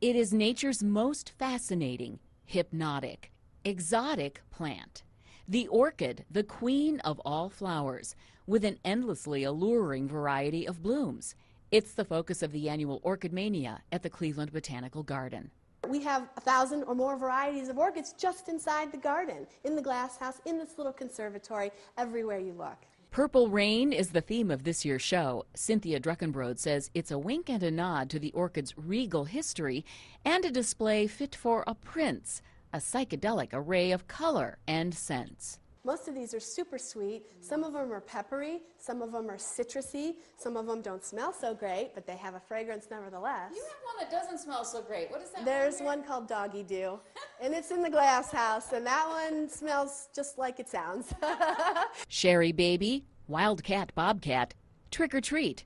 It is nature's most fascinating, hypnotic, exotic plant. The orchid, the queen of all flowers, with an endlessly alluring variety of blooms. It's the focus of the annual Orchid Mania at the Cleveland Botanical Garden. We have a thousand or more varieties of orchids just inside the garden, in the glass house, in this little conservatory, everywhere you look. Purple Rain is the theme of this year's show. Cynthia Druckenbrode says it's a wink and a nod to the orchid's regal history and a display fit for a prince, a psychedelic array of color and scents. Most of these are super sweet. Some of them are peppery, some of them are citrusy, some of them don't smell so great, but they have a fragrance nevertheless. You have one that doesn't smell so great. What is that? There's one called Doggy Dew, and it's in the glass house, and that one smells just like it sounds. Sharry Baby, Wildcat Bobcat, Trick or Treat,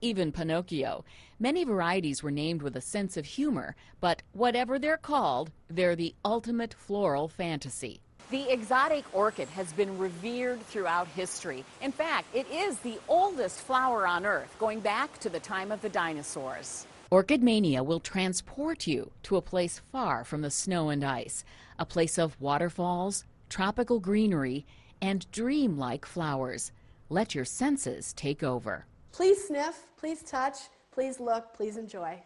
even Pinocchio. Many varieties were named with a sense of humor, but whatever they're called, they're the ultimate floral fantasy. The exotic orchid has been revered throughout history. In fact, it is the oldest flower on Earth, going back to the time of the dinosaurs. Orchid Mania will transport you to a place far from the snow and ice, a place of waterfalls, tropical greenery, and dreamlike flowers. Let your senses take over. please sniff, please touch, please look, please enjoy.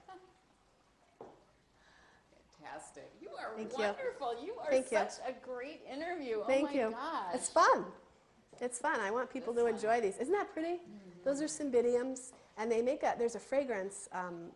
Fantastic. You are Thank wonderful. You, are Thank you. such a great interview. Thank oh my you. gosh. It's fun. It's fun. I want people to enjoy these. Isn't that pretty? Those are cymbidiums, and they make a. There's a fragrance um,